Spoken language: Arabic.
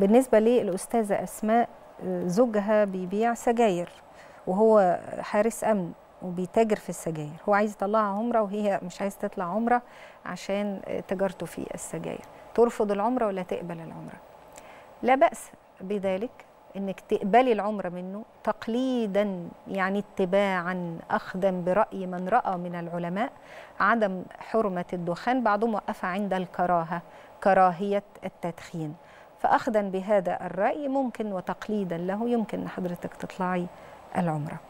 بالنسبة للأستاذة أسماء زوجها بيبيع سجاير وهو حارس أمن وبيتاجر في السجاير. هو عايز يطلعها عمرة وهي مش عايز تطلع عمرة عشان تجارته في السجاير. ترفض العمرة ولا تقبل العمرة. لا بأس بذلك إنك تقبلي العمرة منه تقليدا يعني اتباعا اخذا برأي من رأى من العلماء عدم حرمة الدخان بعضهم وقفها عند الكراهة كراهية التدخين. فأخذا بهذا الرأي ممكن وتقليدا له يمكن حضرتك تطلعي العمرة.